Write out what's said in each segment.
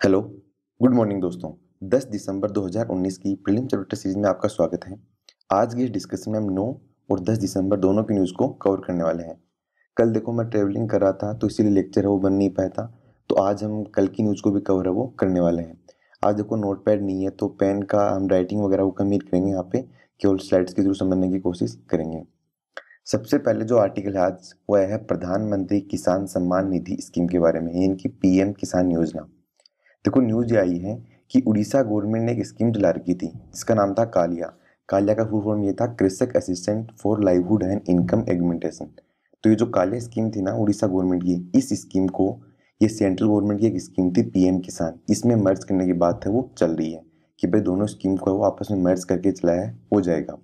Hello, good morning दोस्तों। 10 दिसंबर 2019 की prelim chapter series में आपका स्वागत है। आज की इस डिस्कशन में हम 9 और 10 दिसंबर दोनों की न्यूज़ को कवर करने वाले हैं। कल देखो मैं ट्रेवलिंग कर रहा था तो इसीलिए लेक्चर है, वो बन नहीं पाया था। तो आज हम कल की न्यूज़ को भी कवर है, वो करने वाले हैं। आज देखो नोट पैड नहीं है तो पेन का हम राइटिंग वगैरह को कमी करेंगे यहाँ पे केवल स्लाइड्स के थ्रू समझने की कोशिश करेंगे। सबसे पहले जो आर्टिकल है आज, वो है प्रधानमंत्री किसान सम्मान निधि स्कीम के बारे में, यानी कि पीएम किसान योजना। देखो न्यूज़ ये आई है कि उड़ीसा गवर्नमेंट ने एक स्कीम चला रखी थी, जिसका नाम था कालिया। कालिया का फुल फॉर्म ये था, Krushak assistant for livelihood and income augmentation. तो ये जो कालिया स्कीम थी ना उड़ीसा गवर्नमेंट की, इस स्कीम को, ये सेंट्रल गवर्नमेंट की एक स्कीम थी पीएम किसान। इसमें मर्ज करने की बात है, वो चल रही है कि भाई दोनों स्कीम को वो आपस में मर्ज करके चलाया हो जाएगा।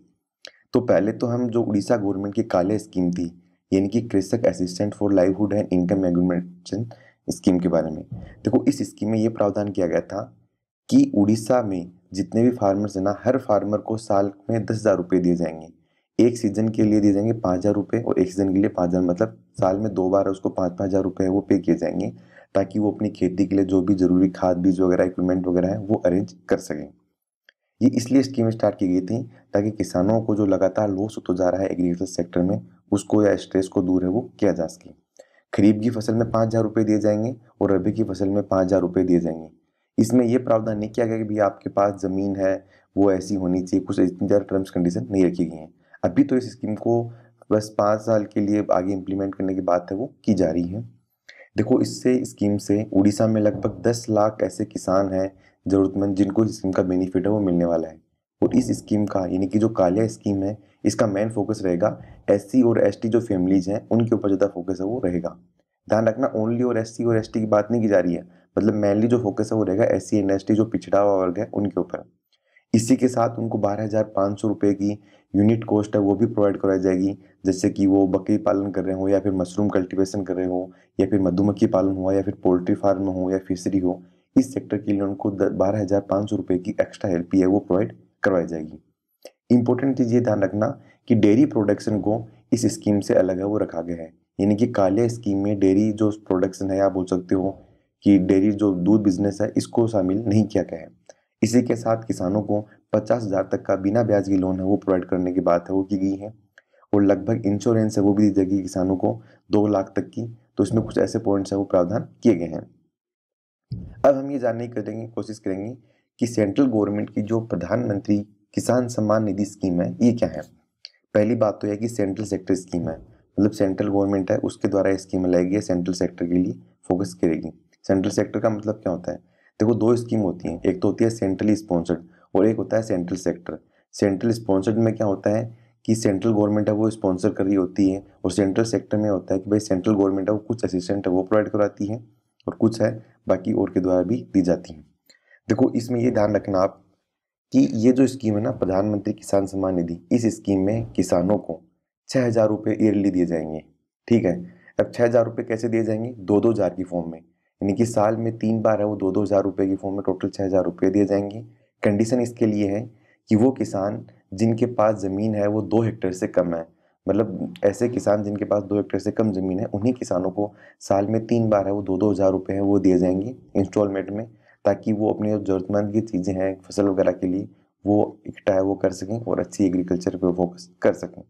तो पहले तो हम जो उड़ीसा गवर्नमेंट की कालिया स्कीम थी, यानी कि Krushak assistant for livelihood and income augmentation scheme के बारे में। देखो, इस स्कीम में ये प्रावधान किया गया था कि उड़ीसा में जितने भी फार्मर्स हैं ना, हर फार्मर को साल में दस हज़ार रुपये दिए जाएँगे। एक सीज़न के लिए दिए जाएँगे पाँच हज़ार रुपये और एक सीज़न के लिए पाँच हज़ार मतलब साल में दो बार उसको पाँच पाँच हज़ार रुपये वो पे किए जाएँगे ताकि वो अपनी खेती के लिए जो भी ज़रूरी खाद, बीज वगैरह इक्विपमेंट वगैरह है, वो अरेंज कर सकें। ये इसलिए स्कीम स्टार्ट की गई थी ताकि किसानों को जो लगातार लॉस होता जा रहा है एग्रीकल्चर सेक्टर में, उसको या स्ट्रेस को दूर है वो किया जा सके। खरीफ की फ़सल में पाँच हज़ार रुपये दिए जाएँगे और रबी की फ़सल में पाँच हज़ार रुपये दिए जाएँगे। इसमें यह प्रावधान नहीं किया गया कि भैया आपके पास ज़मीन है, वो ऐसी होनी चाहिए, कुछ इतनी ज़्यादा टर्म्स कंडीशन नहीं रखी गई हैं। अभी तो इस स्कीम को बस पाँच साल के लिए आगे इम्प्लीमेंट करने की बात है, वो की जा रही है। देखो, इससे स्कीम से उड़ीसा में लगभग दस लाख ऐसे किसान हैं, ज़रूरतमंद, जिनको इस स्कीम का बेनिफिट है, वो मिलने वाला है। और इस स्कीम का, यानी कि जो कालिया स्कीम है इसका मेन फोकस रहेगा एससी और एसटी जो फैमिलीज़ हैं, उनके ऊपर ज़्यादा फोकस है, वो रहेगा। ध्यान रखना ओनली और एससी और एसटी की बात नहीं की जा रही है मतलब मेनली जो फोकस है, वो रहेगा एस सी एंड एस जो पिछड़ा हुआ वर्ग है, उनके ऊपर। इसी के साथ उनको बारह हज़ार पाँच सौ रुपये की यूनिट कॉस्ट है, वो भी प्रोवाइड करवाई जाएगी जैसे कि वो बकरी पालन कर रहे हो, या फिर मशरूम कल्टीवेशन कर रहे हो, या फिर मधुमक्खी पालन हुआ, या फिर पोल्ट्री फार्म हो, या फिशरी हो, इस सेक्टर के लिए उनको बारह हज़ार पाँच सौ रुपये की एक्स्ट्रा हेल्प है वो प्रोवाइड करवाई जाएगी। इंपॉर्टेंट चीज़ ये ध्यान रखना कि डेयरी प्रोडक्शन को इस स्कीम से अलग है, वो रखा गया है। यानी कि काले स्कीम में डेयरी जो प्रोडक्शन है, आप बोल सकते हो कि डेयरी जो दूध बिज़नेस है, इसको शामिल नहीं किया गया है। इसी के साथ किसानों को पचास हज़ार तक का बिना ब्याज की लोन है, वो प्रोवाइड करने की बात है, वो की गई है। और लगभग इंश्योरेंस है, वो भी दी जाएगी किसानों को दो लाख तक की। तो इसमें कुछ ऐसे पॉइंट्स है, वो प्रावधान किए गए हैं। अब हम ये जानने की करेंगे कोशिश करेंगे कि सेंट्रल गवर्नमेंट की जो प्रधानमंत्री किसान सम्मान निधि स्कीम है, ये क्या है? पहली बात तो यह कि सेंट्रल सेक्टर स्कीम है। मतलब सेंट्रल गवर्नमेंट है, उसके द्वारा ये स्कीम लाई गई है सेंट्रल सेक्टर के लिए फोकस करेगी। सेंट्रल सेक्टर का मतलब क्या होता है? देखो, दो स्कीम होती हैं। एक तो होती है सेंट्रली स्पॉन्सर्ड और एक होता है सेंट्रल सेक्टर। सेंट्रल स्पॉन्सर्ड में क्या होता है कि सेंट्रल गवर्नमेंट है, वो स्पॉन्सर कर रही होती है और सेंट्रल सेक्टर में होता है कि भाई सेंट्रल गवर्नमेंट है, वो कुछ असिस्टेंट है, वो प्रोवाइड कराती है और कुछ है, बाकी और के द्वारा भी दी जाती है। देखो, इसमें ये ध्यान रखना आप कि ये जो स्कीम है ना, प्रधानमंत्री किसान सम्मान निधि, इस स्कीम में किसानों को छः हज़ार रुपये ईयरली दिए जाएँगे, ठीक है? अब छः हज़ार रुपये कैसे दिए जाएँगे? दो दो हज़ार की फॉर्म में, यानी कि साल में तीन बार है वो दो दो हज़ार रुपये की फॉर्म में टोटल छः हज़ार रुपये दिए जाएँगे। कंडीशन इसके लिए है कि वो किसान जिनके पास ज़मीन है वो दो हेक्टेयर से कम है मतलब ऐसे किसान जिनके पास दो हेक्टेयर से कम ज़मीन है, उन्हीं किसानों को साल में तीन बार है वो दो दो हज़ार रुपये है वो दिए जाएँगे इंस्टॉलमेंट में। ताकि वो अपनी ज़रूरतमंद की चीज़ें हैं, फ़सल वगैरह के लिए, वो इकट्ठा है, वो कर सकें और अच्छी एग्रीकल्चर पे फोकस कर सकें।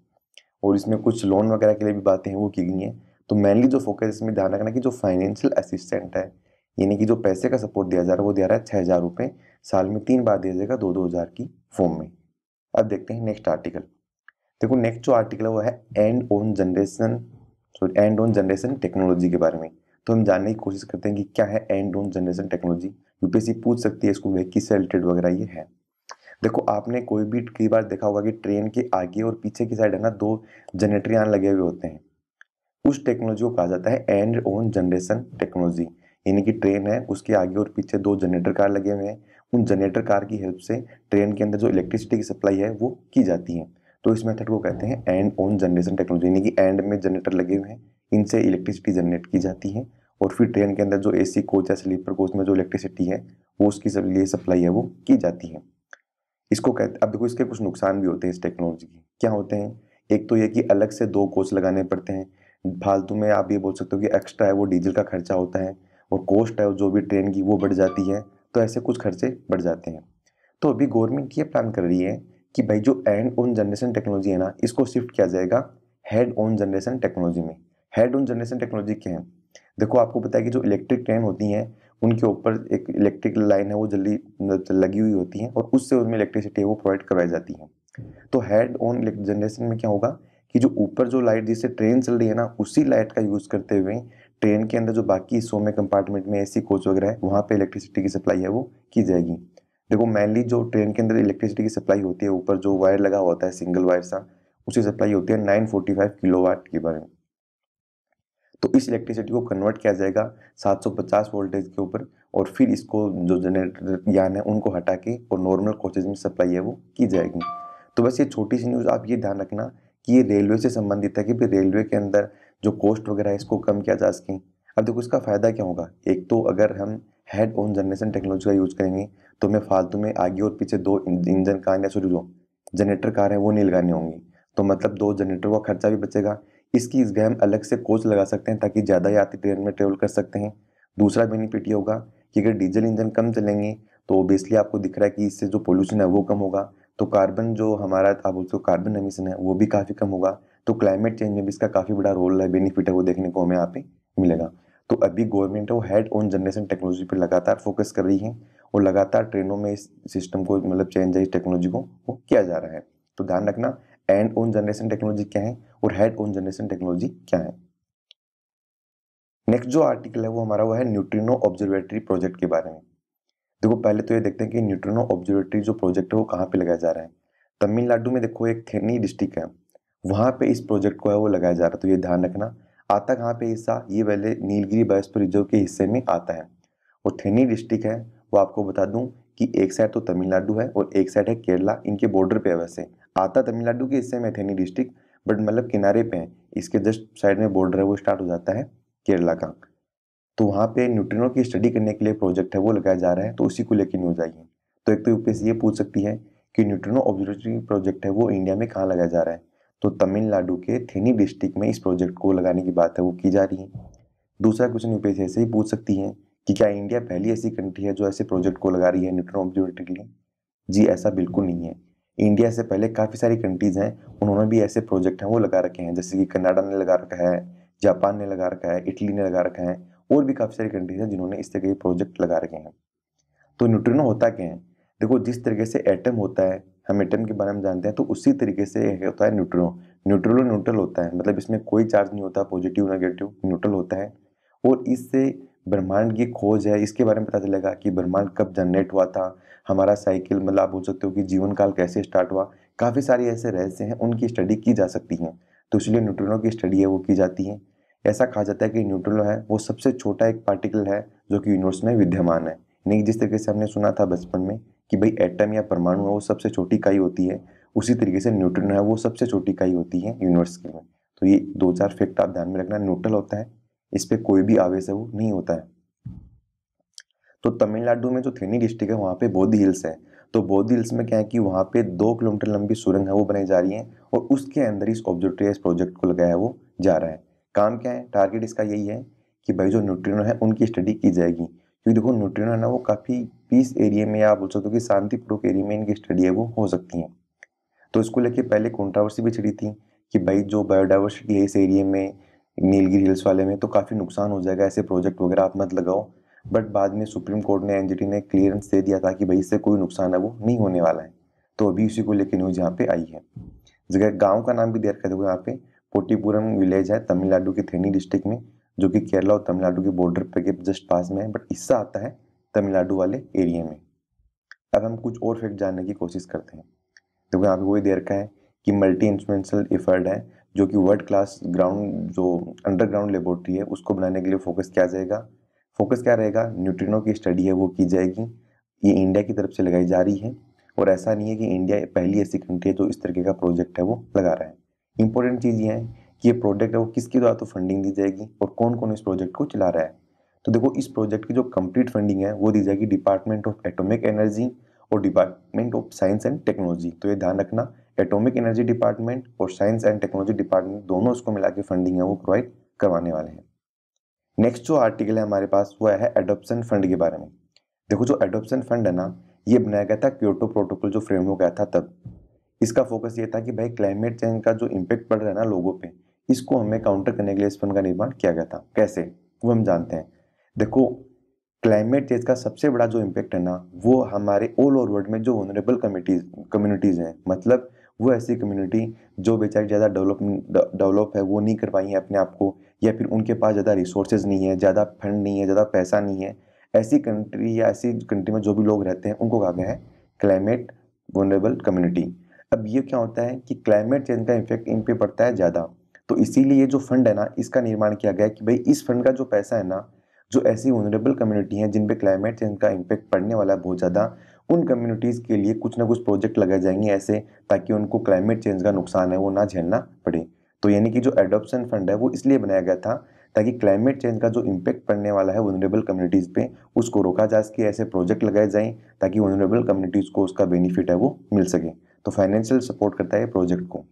और इसमें कुछ लोन वगैरह के लिए भी बातें हैं वो की गई हैं। तो मेनली जो फोकस इसमें ध्यान रखना कि जो फाइनेंशियल असिस्टेंट है, यानी कि जो पैसे का सपोर्ट दिया जा रहा है, वो दिया रहा है छः हज़ार रुपये साल में, तीन बार दिया जाएगा दो दो हज़ार की फॉर्म में। अब देखते हैं नेक्स्ट आर्टिकल देखो नेक्स्ट जो आर्टिकल है, वो है end on generation sorry end on generation technology के बारे में। तो हम जानने की कोशिश करते हैं कि क्या है end on generation technology UPSC पूछ सकती है इसको किस से रिलेटेड वगैरह, ये है। देखो, आपने कोई भी, कई बार देखा होगा कि ट्रेन के आगे और पीछे की साइड है ना, दो जनरेटर यहाँ लगे हुए होते हैं। उस टेक्नोलॉजी को कहा जाता है एंड ओन जनरेशन टेक्नोलॉजी यानी कि ट्रेन है, उसके आगे और पीछे दो जनरेटर कार लगे हुए हैं। उन जनरेटर कार की हेल्प से ट्रेन के अंदर जो इलेक्ट्रिसिटी की सप्लाई है, वो की जाती है। तो इस मेथड को कहते हैं एंड ओन जनरेशन टेक्नोलॉजी यानी कि एंड में जनरेटर लगे हुए हैं, इनसे इलेक्ट्रिसिटी जनरेट की जाती है। और फिर ट्रेन के अंदर जो एसी कोच या स्लीपर कोच में जो इलेक्ट्रिसिटी है, वो उसकी सब लिए सप्लाई है, वो की जाती है। इसको कहते, अब देखो इसके कुछ नुकसान भी होते हैं इस टेक्नोलॉजी के। क्या होते हैं? एक तो ये कि अलग से दो कोच लगाने पड़ते हैं। फालतू में आप ये बोल सकते हो कि एक्स्ट्रा है, वो डीजल का खर्चा होता है और कॉस्ट है जो भी ट्रेन की वो बढ़ जाती है तो ऐसे कुछ खर्चे बढ़ जाते हैं। तो अभी गवर्नमेंट ये प्लान कर रही है कि भाई जो एंड ऑन जनरेशन टेक्नोलॉजी है ना, इसको शिफ्ट किया जाएगा हेड ऑन जनरेशन टेक्नोलॉजी में। हेड ऑन जनरेशन टेक्नोलॉजी क्या है? देखो, आपको पता है कि जो इलेक्ट्रिक ट्रेन होती हैं, उनके ऊपर एक इलेक्ट्रिक लाइन है, वो जल्दी लगी हुई होती है और उससे उनमें इलेक्ट्रिसिटी है, वो प्रोवाइड करवाई जाती है। तो हेड ऑन जनरेशन में क्या होगा कि जो ऊपर जो लाइट जिससे ट्रेन चल रही है ना, उसी लाइट का यूज़ करते हुए ट्रेन के अंदर जो बाकी हिस्सों में कंपार्टमेंट में एसी कोच वगैरह है, वहाँ पे इलेक्ट्रिसिटी की सप्लाई है, वो की जाएगी। देखो मेनली जो ट्रेन के अंदर इलेक्ट्रिसिटी की सप्लाई होती है, ऊपर जो वायर लगा होता है सिंगल वायर सा, उसी सप्लाई होती है nine forty five kilowatt के बारे में। तो इस इलेक्ट्रिसिटी को कन्वर्ट किया जाएगा 750 वोल्टेज के ऊपर और फिर इसको जो जनरेटर यान है, उनको हटा के और नॉर्मल कोचेज में सप्लाई है वो की जाएगी। तो बस ये छोटी सी न्यूज़ आप ये ध्यान रखना कि ये रेलवे से संबंधित है कि भाई रेलवे के अंदर जो कॉस्ट वगैरह है, इसको कम किया जा सके। अब देखो, इसका फ़ायदा क्या होगा? एक तो अगर हम हेड ऑन जनरेशन टेक्नोलॉजी का यूज़ करेंगे तो हमें फालतू में आगे और पीछे दो इंजन कार या सॉरी जो जनरेटर कार है, वो नहीं लगानी होंगी। तो मतलब दो जनरेटर का खर्चा भी बचेगा इसकी जगह हम अलग से कोच लगा सकते हैं ताकि ज़्यादा यात्री ट्रेन में ट्रेवल कर सकते हैं। दूसरा बेनिफिट ये होगा कि अगर डीजल इंजन कम चलेंगे तो ओबियसली आपको दिख रहा है कि इससे जो पोल्यूशन है वो कम होगा। तो कार्बन जो हमारा आप हो कार्बन एमिशन है, वो भी काफ़ी कम होगा। तो क्लाइमेट चेंज में भी इसका काफ़ी बड़ा रोल है बेनिफिट है वो देखने को हमें यहाँ पे मिलेगा। तो अभी गवर्नमेंट है वो हेड ऑन जनरेशन टेक्नोलॉजी पर लगातार फोकस कर रही है और लगातार ट्रेनों में इस सिस्टम को मतलब चेंज है, इस टेक्नोलॉजी को वो किया जा रहा है। तो ध्यान रखना एंड ओन जनरेशन टेक्नोलॉजी क्या है और हेड ओन जनरेशन टेक्नोलॉजी क्या है। नेक्स्ट जो आर्टिकल है वो हमारा वो है न्यूट्रिनो ऑब्जर्वेटरी प्रोजेक्ट के बारे में। देखो, पहले तो ये देखते हैं कि न्यूट्रिनो ऑब्जर्वेटरी जो प्रोजेक्ट है वो कहाँ पे लगाया जा रहा है। तमिलनाडु में देखो, एक थेनी डिस्ट्रिक्ट है, वहाँ पे इस प्रोजेक्ट को है वो लगाया जा रहा है। तो ये ध्यान रखना, आता कहाँ पे हिस्सा? ये पहले नीलगिरी बायोस्फीयर रिज़र्व के हिस्से में आता है। और थेनी डिस्ट्रिक्ट है, वो आपको बता दूँ कि एक साइड तो तमिलनाडु है और एक साइड है केरला, इनके बॉर्डर पे है वैसे। आता तमिलनाडु के हिस्से में थेनी डिस्ट्रिक्ट, बट मतलब किनारे पे है। इसके जस्ट साइड में बॉर्डर है, वो स्टार्ट हो जाता है केरला का। तो वहाँ पे न्यूट्रिनो की स्टडी करने के लिए प्रोजेक्ट है, वो लगाया जा रहा है तो उसी को लेकर न्यूज़ आई है। तो एक तो यूपीएससी ये पूछ सकती है कि न्यूट्रिनो ऑब्जर्वेटरी प्रोजेक्ट है, वो इंडिया में कहाँ लगाया जा रहा है? तो तमिलनाडु के थेनी डिस्ट्रिक्ट में इस प्रोजेक्ट को लगाने की बात है, वो की जा रही है। दूसरा क्वेश्चन यूपीएससी ऐसे ही पूछ सकती है कि क्या इंडिया पहली ऐसी कंट्री है जो ऐसे प्रोजेक्ट को लगा रही है न्यूट्रॉन ऑब्जर्वेटरी के लिए? जी, ऐसा बिल्कुल नहीं है। इंडिया से पहले काफ़ी सारी कंट्रीज़ हैं, उन्होंने भी ऐसे प्रोजेक्ट हैं, वो लगा रखे हैं, जैसे कि कनाडा ने लगा रखा है, जापान ने लगा रखा है, इटली ने लगा रखा है, और भी काफ़ी सारी कंट्रीज़ हैं जिन्होंने इस तरह के प्रोजेक्ट लगा रखे हैं। तो न्यूट्रिनो होता क्या है? देखो, जिस तरीके से एटम होता है, हम एटम के बारे में जानते हैं तो उसी तरीके से होता है न्यूट्रिनो न्यूट्रलो न्यूट्रल होता है मतलब इसमें कोई चार्ज नहीं होता पॉजिटिव नेगेटिव न्यूट्रल होता है, और इससे ब्रह्मांड की खोज है, इसके बारे में पता चलेगा कि ब्रह्मांड कब जनरेट हुआ था, हमारा साइकिल मतलब आप बोल सकते हो कि जीवन काल कैसे स्टार्ट हुआ। काफ़ी सारी ऐसे रहस्य हैं, उनकी स्टडी की जा सकती हैं। तो इसलिए न्यूट्रिनो की स्टडी है, वो की जाती है। ऐसा कहा जाता है कि न्यूट्रिनो है, वो सबसे छोटा एक पार्टिकल है, जो कि यूनिवर्स में विद्यमान है। नहीं जिस तरीके से हमने सुना था बचपन में कि भाई एटम या परमाणु है, वो सबसे छोटी इकाई होती है, उसी तरीके से न्यूट्रिनो है, वो सबसे छोटी इकाई होती है यूनिवर्स के। में तो ये दो चार फैक्ट आप ध्यान में रखना न्यूट्रल होता है इस पर कोई भी आवेश है, वो नहीं होता है। तो तमिलनाडु में जो थेनी डिस्ट्रिक्ट है, वहाँ पे बोधी हिल्स है। तो बोधी हिल्स में क्या है कि वहाँ पे दो किलोमीटर लंबी सुरंग है, वो बनाई जा रही है और उसके अंदर इस ऑब्जेक्टिव इस प्रोजेक्ट को लगाया वो जा रहा है। काम क्या है, टारगेट इसका यही है कि भाई जो न्यूट्रिनो है, उनकी स्टडी की जाएगी। क्योंकि देखो न्यूट्रिनो है ना, वो काफ़ी पीस एरिया में आप बोल सकते हो कि शांतिपूर्वक एरिया में इनकी स्टडी है, वो हो सकती है। तो इसको लेके पहले कॉन्ट्रावर्सी भी छिड़ी थी कि भाई जो बायोडाइवर्सिटी है इस एरिए में नीलगिरी हिल्स वाले में तो काफ़ी नुकसान हो जाएगा, ऐसे प्रोजेक्ट वगैरह आप मत लगाओ। बट बाद में सुप्रीम कोर्ट ने, एनजीटी ने क्लियरेंस दे दिया था कि भाई इससे कोई नुकसान है, वो नहीं होने वाला है। तो अभी उसी को लेकर न्यूज़ यहाँ पे आई है। जगह, गाँव का नाम भी दे रखा देखो यहाँ पे, पोटीपुरम विलेज है, तमिलनाडु के थेनी डिस्ट्रिक्ट में, जो कि केरला और तमिलनाडु के बॉर्डर पे के जस्ट पास में है, बट हिस्सा आता है तमिलनाडु वाले एरिया में। अब हम कुछ और फैक्ट जानने की कोशिश करते हैं। देखो यहाँ पे वही दे रखा है कि मल्टी इंस्ट्रूमेंटल इफर्ट है जो कि वर्ल्ड क्लास ग्राउंड जो अंडरग्राउंड लेबोरेटरी है, उसको बनाने के लिए फोकस किया जाएगा? फोकस क्या रहेगा? न्यूट्रिनो की स्टडी है, वो की जाएगी। ये इंडिया की तरफ़ से लगाई जा रही है। और ऐसा नहीं है कि इंडिया पहली ऐसी कंट्री है जो इस तरीके का प्रोजेक्ट है, वो लगा रहा है। इंपॉर्टेंट चीज़ ये है कि ये प्रोजेक्ट है, वो किसके द्वारा तो फंडिंग दी जाएगी और कौन कौन इस प्रोजेक्ट को चला रहा है। तो देखो, इस प्रोजेक्ट की जो कंप्लीट फंडिंग है, वो दी जाएगी डिपार्टमेंट ऑफ़ एटॉमिक एनर्जी और department of science and technology तो ये ध्यान रखना एटॉमिक एनर्जी डिपार्टमेंट और साइंस एंड टेक्नोलॉजी डिपार्टमेंट दोनों इसको मिला के फंडिंग है, वो प्रोवाइड करवाने वाले हैं। नेक्स्ट जो आर्टिकल है हमारे पास, वो है एडोप्शन फंड के बारे में। देखो, जो एडोप्शन फंड है ना, ये बनाया गया था क्योटो प्रोटोकॉल जो फ्रेमवर्क आया था तब। इसका फोकस ये था कि भाई क्लाइमेट चेंज का जो इम्पेक्ट पड़ रहा है ना लोगों पे, इसको हमें काउंटर करने के लिए इस फंड का निर्माण किया गया था। कैसे? वो हम जानते हैं। देखो क्लाइमेट चेंज का सबसे बड़ा जो इम्पेक्ट है ना, वो हमारे ऑल ओवर वर्ल्ड में जो वनरेबल कम्युनिटीज कम्युनिटीज़ हैं मतलब वो ऐसी कम्युनिटी जो बेचारी ज़्यादा डेवलप डेवलप है, वो नहीं कर पाई है अपने आप को, या फिर उनके पास ज़्यादा रिसोर्सेज नहीं है, ज़्यादा फंड नहीं है, ज़्यादा पैसा नहीं है, ऐसी कंट्री या ऐसी कंट्री में जो भी लोग रहते हैं, उनको कहा गया है क्लाइमेट वनरेबल कम्युनिटी अब ये क्या होता है कि क्लाइमेट चेंज का इफ़ेक्ट इन पे पड़ता है ज़्यादा। तो इसीलिए जो फंड है ना, इसका निर्माण किया गया है कि भाई इस फंड का जो पैसा है ना, जो ऐसी वनरेबल कम्युनिटी हैं जिन पे क्लाइमेट चेंज का इम्पेक्ट पड़ने वाला है बहुत ज़्यादा उन कम्युनिटीज़ के लिए कुछ ना कुछ प्रोजेक्ट लगाए जाएँगे ऐसे, ताकि उनको क्लाइमेट चेंज का नुकसान है, वो ना झेलना पड़े। तो यानी कि जो एडोप्शन फंड है, वो इसलिए बनाया गया था, ताकि क्लाइमेट चेंज का जो इम्पेक्ट पड़ने वाला है वनरेबल कम्युनिटीज़ पे, उसको रोका जा सके, ऐसे प्रोजेक्ट लगाए जाएँ, ताकि वनरेबल कम्युनिटीज़ को उसका बेनिफिट है, वो मिल सके। तो फाइनेंशियल सपोर्ट करता है प्रोजेक्ट को।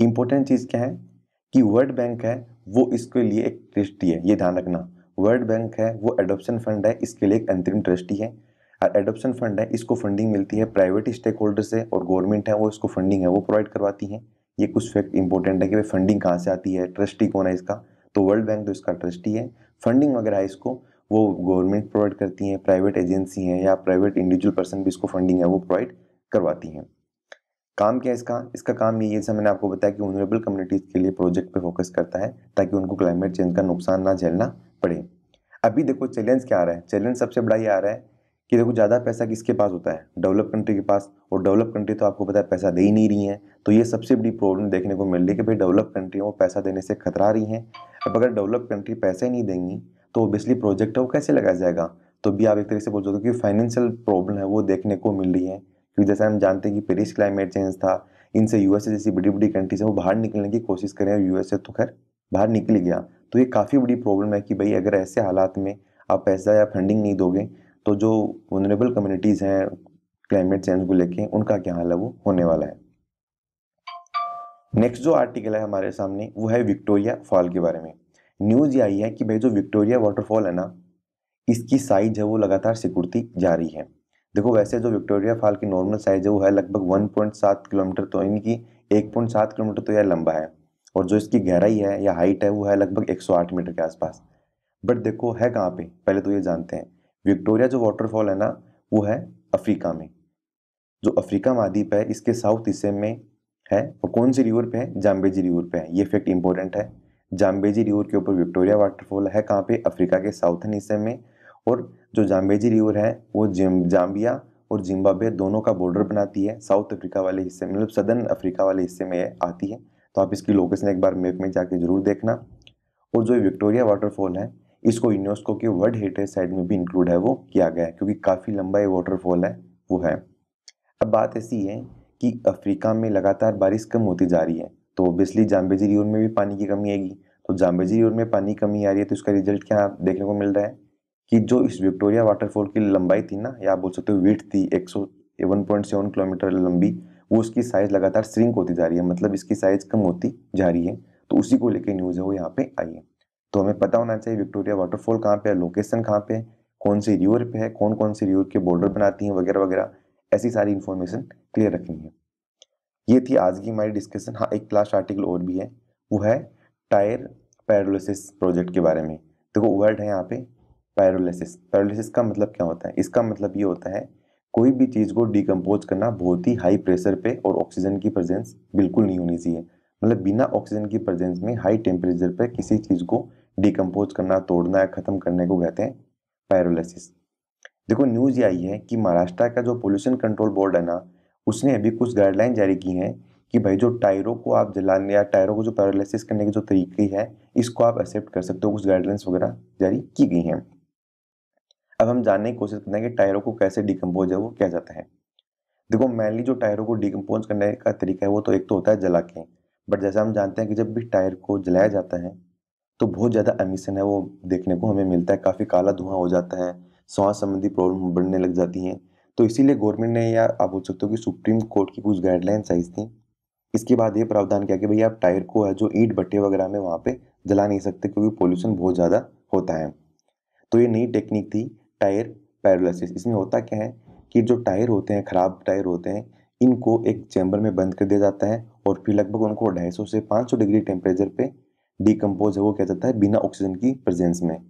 इम्पोर्टेंट चीज़ क्या है? कि वर्ल्ड बैंक है, वो इसके लिए एक ट्रस्टी है, ये ध्यान रखना। वर्ल्ड बैंक है, वो एडोप्शन फंड है, इसके लिए एक अंतरिम ट्रस्टी है। एडोप्शन फंड है, इसको फंडिंग मिलती है प्राइवेट स्टेक होल्डर से और गवर्नमेंट है, वो इसको फंडिंग है, वो प्रोवाइड करवाती है। ये कुछ फैक्ट इंपॉर्टेंट है कि भाई फंडिंग कहाँ से आती है ट्रस्टी कौन है इसका? तो वर्ल्ड बैंक तो इसका ट्रस्टी है। फंडिंग वगैरह है इसको वो गवर्नमेंट प्रोवाइड करती हैं प्राइवेट एजेंसी हैं या प्राइवेट इंडिविजुअल पर्सन भी इसको फंडिंग है, वो प्रोवाइड करवाती हैं। काम क्या है इसका? इसका काम ये जैसे मैंने आपको बताया कि वनरेबल कम्युनिटीज़ के लिए प्रोजेक्ट पे फोकस करता है, ताकि उनको क्लाइमेट चेंज का नुकसान ना झेलना पड़े। अभी देखो चैलेंज क्या आ रहा है? चैलेंज सबसे बड़ा ये आ रहा है कि देखो ज़्यादा पैसा किसके पास होता है? डेवलप कंट्री के पास। और डेवलप कंट्री तो आपको पता है पैसा दे ही नहीं रही है। तो ये सबसे बड़ी प्रॉब्लम देखने को मिल रही है कि भाई डेवलप कंट्री वो पैसा देने से खतरा रही हैं। अब अगर डेवलप कंट्री पैसे ही नहीं देंगी तो ओबियसली प्रोजेक्ट है वो कैसे लगाया जाएगा? तो भी आप एक तरीके से बोल सकते हो कि फाइनेंशियल प्रॉब्लम है वो देखने को मिल रही है। क्योंकि जैसे हम जानते हैं कि पेरिस क्लाइमेट चेंज था, इनसे यूएसए जैसी बड़ी बड़ी कंट्रीज़ है वो बाहर निकलने की कोशिश करें और यूएसए तो खैर बाहर निकल गया। तो ये काफ़ी बड़ी प्रॉब्लम है कि भाई अगर ऐसे हालात में आप पैसा या फंडिंग नहीं दोगे तो जो वनरेबल कम्युनिटीज़ हैं क्लाइमेट चेंज को लेके, उनका क्या हाल है? वो होने वाला है। नेक्स्ट जो आर्टिकल है हमारे सामने, वो है विक्टोरिया फॉल के बारे में। न्यूज़ ये आई है कि भाई जो विक्टोरिया वाटरफॉल है ना, इसकी साइज़ है वो लगातार सिकुड़ती जा रही है। देखो, वैसे जो विक्टोरिया फॉल की नॉर्मल साइज़ है, वो है लगभग 1.7 किलोमीटर तो इनकी 1.7 किलोमीटर तो यह लंबा है। और जो इसकी गहराई है या हाइट है, वो है लगभग 108 मीटर के आसपास। बट देखो, है कहाँ पे? पहले तो ये जानते हैं। विक्टोरिया जो वाटरफॉल है ना, वो है अफ्रीका में। जो अफ्रीका महाद्वीप है, इसके साउथ हिस्से में है, और कौन सी रिवर पे है? जाम्बेजी रिवर पे है। ये फैक्ट इंपॉर्टेंट है। जाम्बेजी रिवर के ऊपर विक्टोरिया वाटरफॉल है, कहाँ पे? अफ्रीका के साउथर्न हिस्से में। और जो जाम्बेजी रिवर है, वो जाम्बिया और जिम्बाब्वे दोनों का बॉर्डर बनाती है। साउथ अफ्रीका वाले हिस्से में मतलब सदर्न अफ्रीका वाले हिस्से में आती है। तो आप इसकी लोकेशन एक बार मैप में जाके ज़रूर देखना। और जो विक्टोरिया वाटरफॉल है इसको यूनेस्को के वर्ल्ड हेरिटेज साइट में भी इंक्लूड है, वो किया गया है, क्योंकि काफ़ी लंबा ये वाटरफॉल है, वो है। अब बात ऐसी है कि अफ्रीका में लगातार बारिश कम होती जा रही है तो ओबियसली जाम्बेजी रिवर में भी पानी की कमी आएगी। तो जाम्बेजी रिवर में पानी कमी आ रही है तो इसका रिज़ल्ट क्या देखने को मिल रहा है? कि जो इस विक्टोरिया वाटरफॉल की लंबाई थी ना, या बोल सकते हो वीट थी, एक सौ पॉइंट सेवन किलोमीटर लंबी, वो उसकी साइज़ लगातार श्रिंक होती जा रही है मतलब इसकी साइज़ कम होती जा रही है। तो उसी को लेकर न्यूज़ है, वो यहाँ पे आई है। तो हमें पता होना चाहिए विक्टोरिया वाटरफॉल कहाँ पे है, लोकेशन कहाँ पे है कौन सी रिवर पे है कौन कौन सी रिवर के बॉर्डर बनाती हैं वगैरह वगैरह, ऐसी सारी इन्फॉर्मेशन क्लियर रखनी है। ये थी आज की हमारी डिस्कशन हाँ एक लास्ट आर्टिकल और भी है, वो है टायर पैरोलिसिस प्रोजेक्ट के बारे में। देखो वर्ड है यहाँ पे पैरोलिसिस पैरोलिसिस का मतलब क्या होता है? इसका मतलब ये होता है, कोई भी चीज़ को डिकम्पोज करना बहुत ही हाई प्रेशर पे और ऑक्सीजन की प्रेजेंस बिल्कुल नहीं होनी चाहिए। मतलब बिना ऑक्सीजन की प्रेजेंस में हाई टेम्परेचर पे किसी चीज़ को डिकम्पोज करना, तोड़ना या ख़त्म करने को कहते हैं पैरोलिसिस देखो न्यूज़ ये आई है कि महाराष्ट्र का जो पोल्यूशन कंट्रोल बोर्ड है ना, उसने अभी कुछ गाइडलाइन जारी की हैं कि भाई जो टायरों को आप जलाने या टायरों को जो पैरालिसिस करने की जो तरीके है, इसको आप एक्सेप्ट कर सकते हो, कुछ गाइडलाइंस वगैरह जारी की गई हैं। अब हम जानने की कोशिश करते हैं कि टायरों को कैसे डिकम्पोज है, वो क्या जाता है। देखो मेनली जो टायरों को डिकम्पोज करने का तरीका है, वो तो एक तो होता है जला के। बट जैसा हम जानते हैं कि जब भी टायर को जलाया जाता है तो बहुत ज़्यादा एमिशन है वो देखने को, हमें मिलता है। काफ़ी काला धुआँ हो जाता है सांस संबंधी प्रॉब्लम बढ़ने लग जाती हैं। तो इसीलिए गवर्नमेंट ने या आप बोल सकते हो कि सुप्रीम कोर्ट की कुछ गाइडलाइंस आई थी। इसके बाद ये प्रावधान किया कि भाई आप टायर को है जो ईट भट्टे वगैरह में वहाँ पे जला नहीं सकते क्योंकि पोल्यूशन बहुत ज़्यादा होता है। तो ये नई टेक्निक थी, टायर पैरोलिसिस इसमें होता क्या है कि जो टायर होते हैं, ख़राब टायर होते हैं, इनको एक चैम्बर में बंद कर दिया जाता है और फिर लगभग उनको ढाई से 500 डिग्री टेम्परेचर पे डिकम्पोज है, वो किया जाता है बिना ऑक्सीजन की प्रेजेंस में।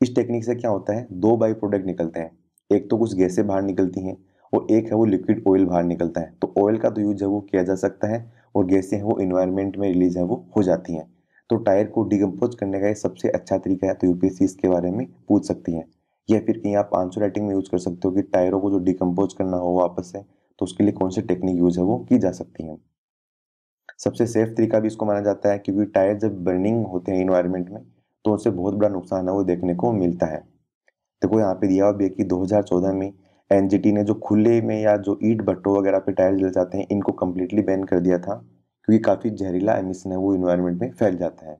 इस टेक्निक से क्या होता है? दो बाई प्रोडक्ट निकलते हैं। एक तो कुछ गैसें बाहर निकलती हैं और एक है वो लिक्विड ऑयल बाहर निकलता है। तो ऑयल का तो यूज़ है वो किया जा सकता है और गैसें हैं वो इन्वायरमेंट में रिलीज़ है, वो हो जाती हैं। तो टायर को डिकम्पोज करने का ये सबसे अच्छा तरीका है तो यूपीएससी इसके बारे में पूछ सकती है। या फिर कहीं आप आंसर राइटिंग में यूज़ कर सकते हो कि टायरों को जो डिकम्पोज करना हो वापस से तो उसके लिए कौन सी टेक्निक यूज़ है, वो की जा सकती है। सबसे सेफ़ तरीका भी इसको माना जाता है क्योंकि टायर जब बर्निंग होते हैं इन्वायरमेंट में तो उससे बहुत बड़ा नुकसान है, वो देखने को मिलता है। देखो यहाँ पे दिया हुआ भी है कि 2014 में एनजीटी ने जो खुले में या जो ईट भट्टो वगैरह पे टायर जल जाते हैं, इनको कम्प्लीटली बैन कर दिया था, क्योंकि काफ़ी जहरीला एमिशन है, वो इन्वायरमेंट में फैल जाता है।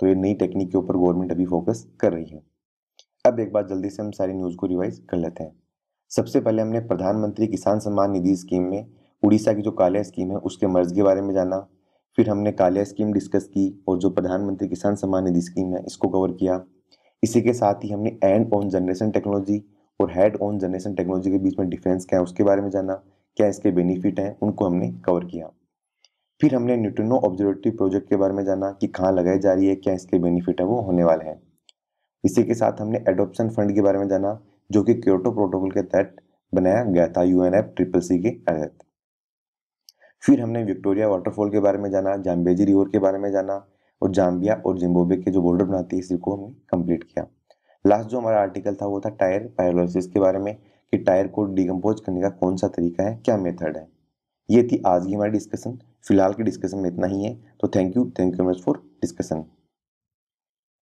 तो ये नई टेक्निक के ऊपर गवर्नमेंट अभी फोकस कर रही है। अब एक बार जल्दी से हम सारी न्यूज़ को रिवाइज कर लेते हैं। सबसे पहले हमने प्रधानमंत्री किसान सम्मान निधि स्कीम में उड़ीसा की जो कालिया स्कीम है, उसके मर्ज के बारे में जाना। फिर हमने कालिया स्कीम डिस्कस की और जो प्रधानमंत्री किसान सम्मान निधि स्कीम है, इसको कवर किया। इसी के साथ ही हमने एंड ऑन जनरेशन टेक्नोलॉजी और हेड ऑन जनरेशन टेक्नोलॉजी के बीच में डिफरेंस क्या है, उसके बारे में जाना, क्या इसके बेनिफिट हैं, उनको हमने कवर किया। फिर हमने न्यूट्रिनो ऑब्जर्वेटरी प्रोजेक्ट के बारे में जाना कि कहाँ लगाई जा रही है, क्या इसके बेनिफिट है, वो होने वाले हैं। इसी के साथ हमने एडोप्शन फंड के बारे में जाना, जो कि क्योटो प्रोटोकॉल के तहत बनाया गया था यू एन ट्रिपल सी के तहत। फिर हमने विक्टोरिया वाटरफॉल के बारे में जाना, जाम्बेजी रिवर के बारे में जाना और जाम्बिया और जिम्बोबे के जो बॉर्डर बनाती है इसी को हमने कंप्लीट किया। लास्ट जो हमारा आर्टिकल था वो था टायर पायरोलिसिस के बारे में कि टायर को डिकम्पोज करने का कौन सा तरीका है, क्या मेथड है। ये थी आज की हमारी डिस्कशन। फ़िलहाल की डिस्कशन में इतना ही है। तो thank you thank you much for discussion